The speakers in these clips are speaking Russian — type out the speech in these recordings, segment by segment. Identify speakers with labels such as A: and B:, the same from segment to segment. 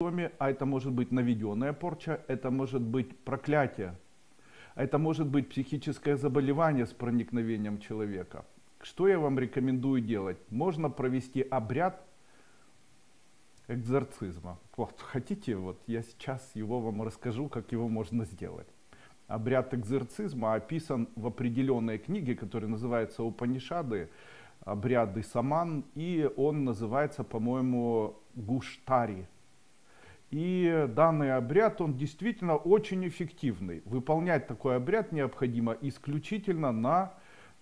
A: доме, а это может быть наведенная порча, это может быть проклятие, это может быть психическое заболевание с проникновением человека. Что я вам рекомендую делать? Можно провести обряд экзорцизма. Вот, хотите, вот я сейчас его вам расскажу, как его можно сделать. Обряд экзорцизма описан в определенной книге, которая называется «Упанишады», обряды саман, и он называется, по-моему, Гуштари. И данный обряд, он действительно очень эффективный. Выполнять такой обряд необходимо исключительно на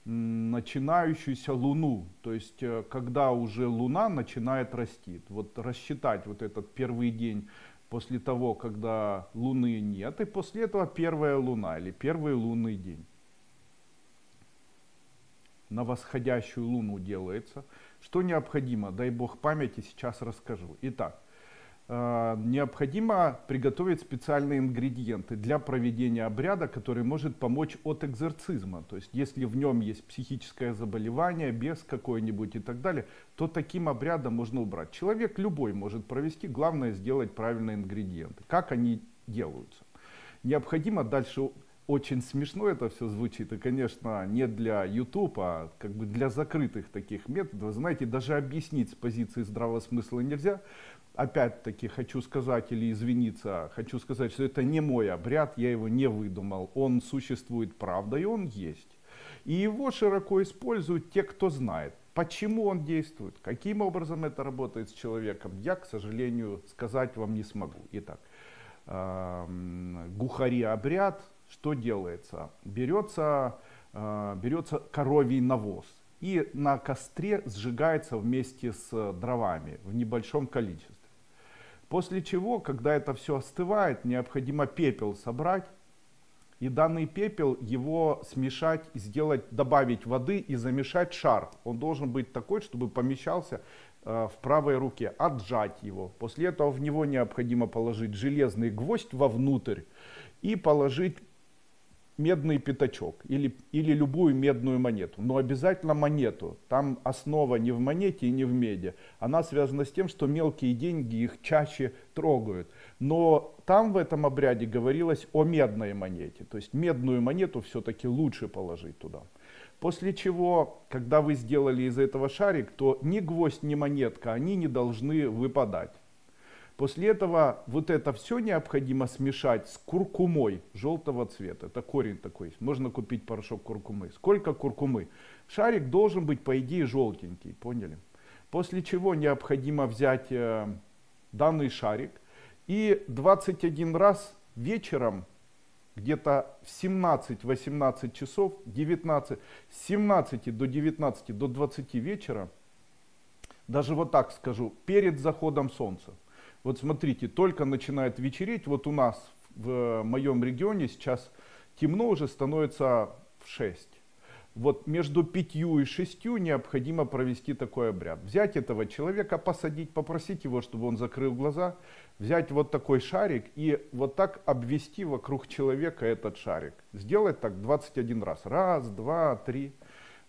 A: начинающуюся Луну, то есть э, когда уже Луна начинает расти. Вот рассчитать вот этот первый день после того, когда Луны нет, и после этого первая Луна или первый лунный день. На восходящую Луну делается. Что необходимо, дай Бог памяти, сейчас расскажу. Итак, необходимо приготовить специальные ингредиенты для проведения обряда, который может помочь от экзорцизма. То есть, если в нем есть психическое заболевание, без какое-нибудь и так далее, то таким обрядом можно убрать. Человек любой может провести, главное сделать правильные ингредиенты. Как они делаются? Необходимо дальше очень смешно это все звучит, и, конечно, не для YouTube, а как бы для закрытых таких методов. Знаете, даже объяснить с позиции здравого смысла нельзя, опять-таки хочу сказать или извиниться, хочу сказать, что это не мой обряд, я его не выдумал, он существует правда и он есть. И его широко используют те, кто знает, почему он действует, каким образом это работает с человеком, я, к сожалению, сказать вам не смогу. Итак, гухари обряд, что делается? Берется, а, берется коровий навоз и на костре сжигается вместе с дровами в небольшом количестве. После чего, когда это все остывает, необходимо пепел собрать. И данный пепел его смешать, сделать, добавить воды и замешать шар. Он должен быть такой, чтобы помещался э, в правой руке. Отжать его. После этого в него необходимо положить железный гвоздь вовнутрь и положить медный пятачок или, или любую медную монету, но обязательно монету. Там основа не в монете и не в меди. Она связана с тем, что мелкие деньги их чаще трогают. Но там в этом обряде говорилось о медной монете. То есть медную монету все-таки лучше положить туда. После чего, когда вы сделали из этого шарик, то ни гвоздь, ни монетка, они не должны выпадать. После этого вот это все необходимо смешать с куркумой желтого цвета. Это корень такой есть. Можно купить порошок куркумы. Сколько куркумы? Шарик должен быть, по идее, желтенький. Поняли? После чего необходимо взять э, данный шарик и 21 раз вечером где-то в 17-18 часов, 19, с 17 до 19 до 20 вечера, даже вот так скажу, перед заходом солнца, вот смотрите, только начинает вечереть, вот у нас в моем регионе сейчас темно уже становится в 6. Вот между пятью и шестью необходимо провести такой обряд. Взять этого человека, посадить, попросить его, чтобы он закрыл глаза, взять вот такой шарик и вот так обвести вокруг человека этот шарик. Сделать так 21 раз. Раз, два, три.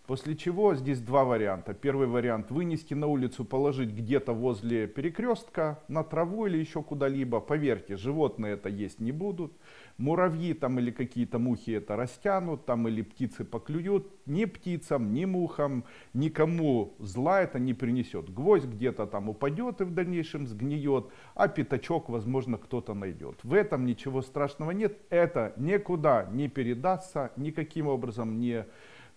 A: После чего здесь два варианта. Первый вариант вынести на улицу, положить где-то возле перекрестка, на траву или еще куда-либо. Поверьте, животные это есть не будут. Муравьи там или какие-то мухи это растянут, там или птицы поклюют. Ни птицам, ни мухам, никому зла это не принесет. Гвоздь где-то там упадет и в дальнейшем сгниет, а пятачок, возможно, кто-то найдет. В этом ничего страшного нет. Это никуда не передастся, никаким образом не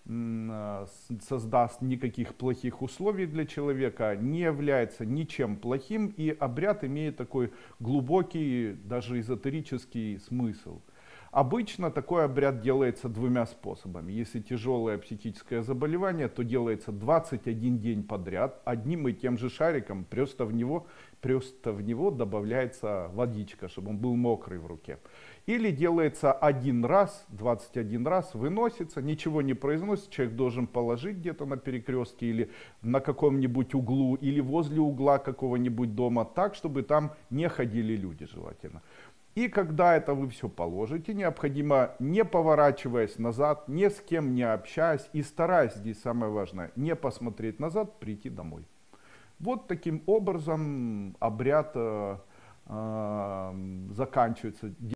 A: создаст никаких плохих условий для человека, не является ничем плохим, и обряд имеет такой глубокий, даже эзотерический смысл. Обычно такой обряд делается двумя способами. Если тяжелое психическое заболевание, то делается 21 день подряд одним и тем же шариком, просто в него, просто в него добавляется водичка, чтобы он был мокрый в руке. Или делается один раз, 21 раз, выносится, ничего не произносится, человек должен положить где-то на перекрестке или на каком-нибудь углу, или возле угла какого-нибудь дома, так, чтобы там не ходили люди желательно. И когда это вы все положите, необходимо, не поворачиваясь назад, ни с кем не общаясь и стараясь, здесь самое важное, не посмотреть назад, прийти домой. Вот таким образом обряд э, э заканчивается